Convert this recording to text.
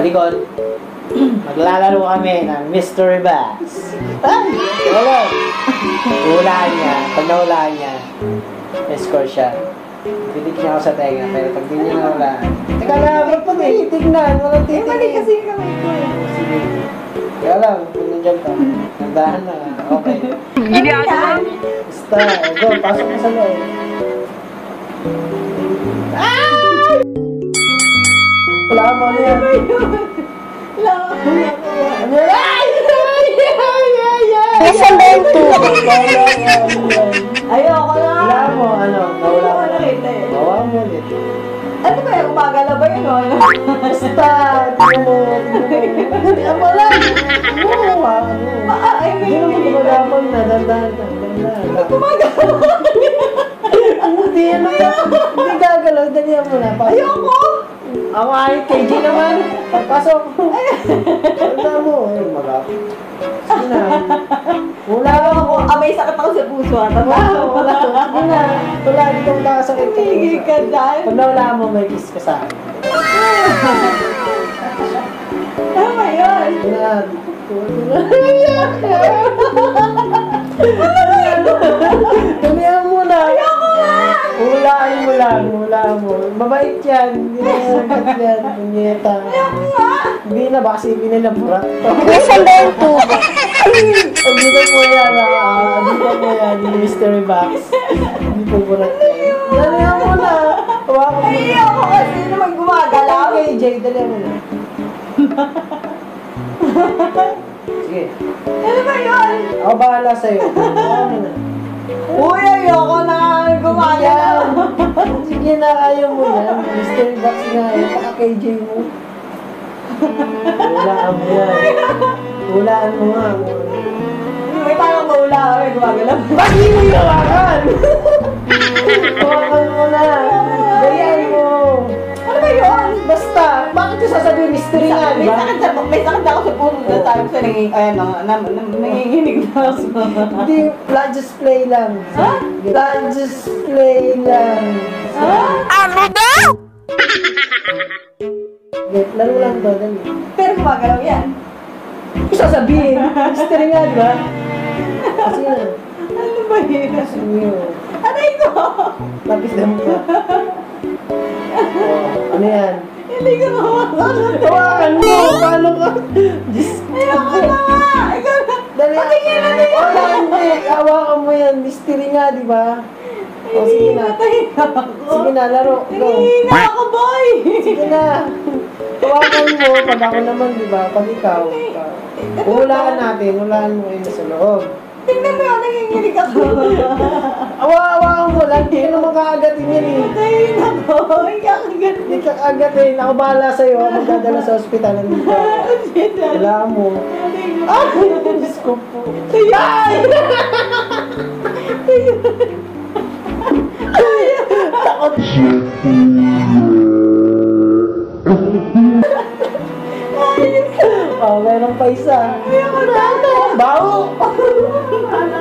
Talikod. Maglalaro kami ng Mystery Box. Ay! Wala. Hulaan niya. Pag nahulaan niya, may score siya. Titig niya ako sa tenga, pero pag di niya nahulaan. Teka lang, huwag pa titignan. Walang Eh, mali titignan. kasi yung kamay ko eh. Sige. Kaya lang, kung nandiyan ka. Nandahan na. Okay. Hindi ako. Basta, go, pasok mo sa loob. Wala mo ano yan. Wala ko. Ano yan? Ay! Ay! Ay! Ay! Ay! Nasaan ba yung tubig? Ayoko na. Wala mo, ano? Nawala Ayoko mo. kita eh. Nawa mo ulit. Ano ba yung umagala ba yun? Ano? Basta, mo. Tingnan mo lang. Ah, ay, may Hindi mo gumagapon na. Dandahan. Dandahan. Gumagala. Hindi, ano? Hindi gagalaw. Dalihan mo na. Ayoko. Ako ay KG naman. Pasok. Tanda mo. Ay, magapon. Sige na. Wala Wala ako. ako. Ah, may sakit ako sa puso. ah. Wala, wala. Sige na. Wala, hindi ko makasakit ka. Dyan. Pag nawala mo, may kiss ka sa akin. Ba yun? Wala. Damihan Hulaan mo lang, hulaan mo. Mabait yan. Hindi na sagat yan. Punyeta. Hindi na, baka sipin nila burat. Nasaan ba yung tubig? Pag dito mo yan, ah, dito mo yan, yung mystery box. Hindi po burat yan. Dalihan mo na. Hawakan mo. Ayoko kasi naman gumagalaw. Okay, Jay, dalihan mo na. Sige. Ano ba yun? Ako bahala sa'yo. Mo na. Uy, ayoko na gumagalaw. Sige na, ayaw mo yan. Mystery box nga eh. Baka KJ mo. Hulaan mo yan. Hulaan mo nga. May parang maula kami gumagalaw. Bakit hindi mo hawakan? Hawakan mo na. Nga, di May ba? sakit, sa, may sakit ako sa puso na time sa nanging, ayan na, na, na, nanginginig na ako. Hindi, just play lang. Ha? La just play lang. Ha? Ano daw? Wait, laro lang to, dali. Pero gumagalaw yan. Mystery nga, di ba? Kasi nga, Ano ba yun? kasi yun. Aray ko! Lapis na. Oh, ano yan? Hindi ko mahawakan. Hawakan mo! Paano ka? Diyos Ayoko na nga! Ikaw na! Dali. Patingin na niya! Wala, hindi. Hawakan mo yan. Mystery nga, di ba? O, sige na. Sige na, laro. Go. Nangihina ako, boy! Sige na. Hawakan mo. Pag ako naman, di ba? Pag ikaw. Hulaan natin. Hulaan mo kayo sa loob. Tingnan mo nanginginig ako. Hawakan mo lang. Hindi ka naman kaagatin yan eh. Natayin ako. Iyak agad. Hindi ka kaagatin. Ako bahala sa'yo. Ako magdadala sa ospital. Nandito ako. Wala mo. Ah! Diyos ko po. Ay! Takot. Oh, meron pa isa. Ayoko na. Baho! Patay mo yan.